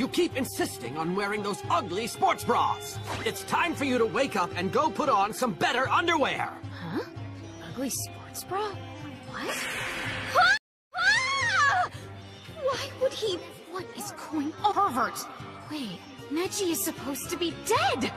You keep insisting on wearing those ugly sports bras. It's time for you to wake up and go put on some better underwear. Huh? Ugly sports bra? What? Ah! Ah! Why would he... What is going on? Pervert! Wait, Neji is supposed to be dead!